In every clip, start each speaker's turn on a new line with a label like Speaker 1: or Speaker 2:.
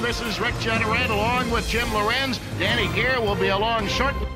Speaker 1: This is Rick Jeanneret along with Jim Lorentz. Danny Gare will be along shortly.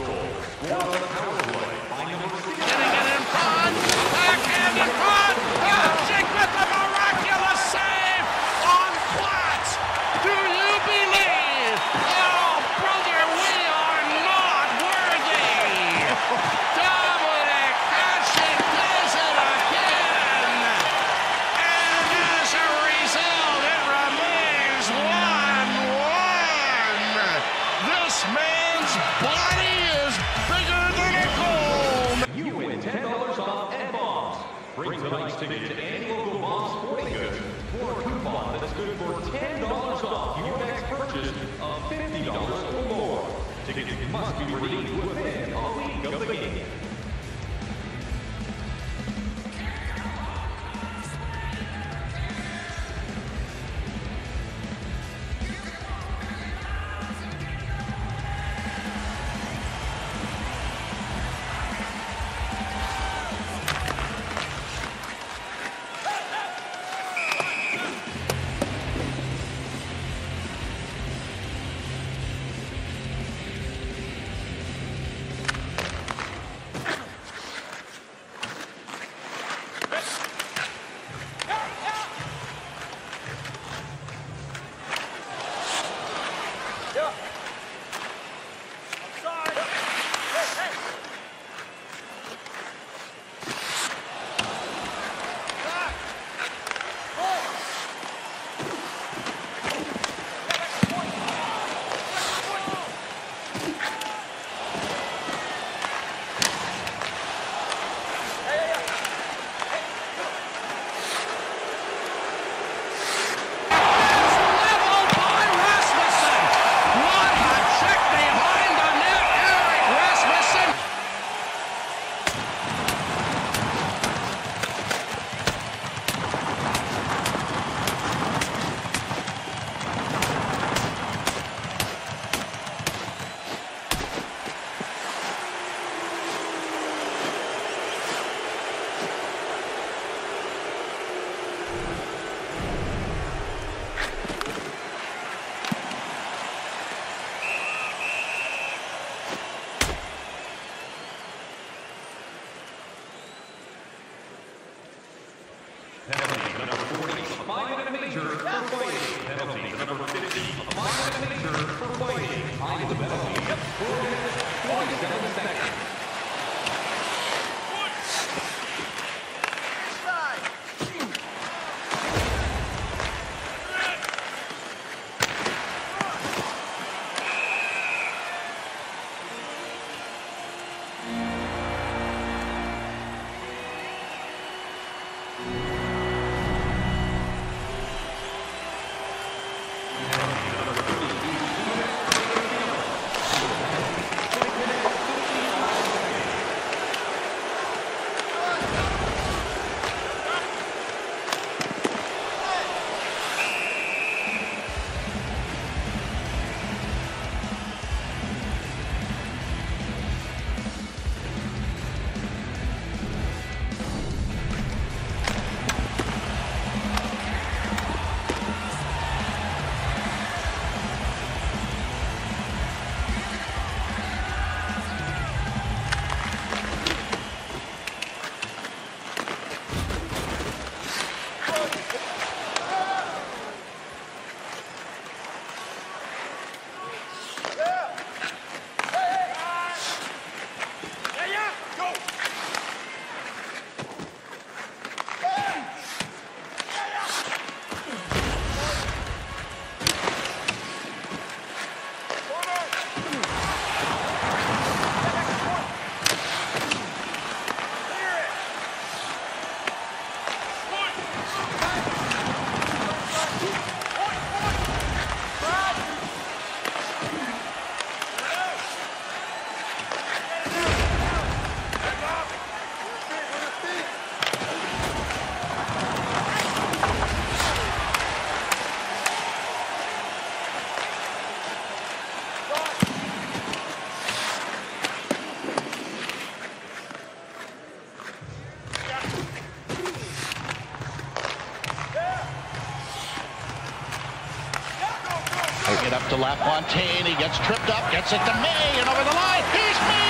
Speaker 1: Getting
Speaker 2: Lafontaine. He gets tripped up, gets it to May, and over the line. He's May!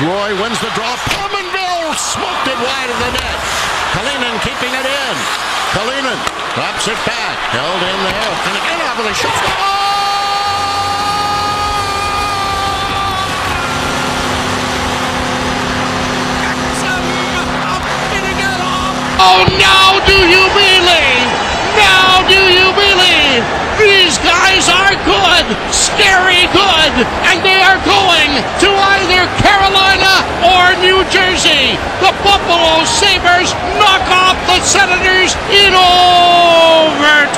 Speaker 1: Roy wins the draw. Pominville smoked it wide of the net. Kalinin keeping it in. Kalinin drops it back. Held in there. Finnegan shoots. Oh! Oh, now do you believe? These guys are good, scary good, and they are going to either Carolina or New Jersey. The Buffalo Sabres knock off the Senators in overtime.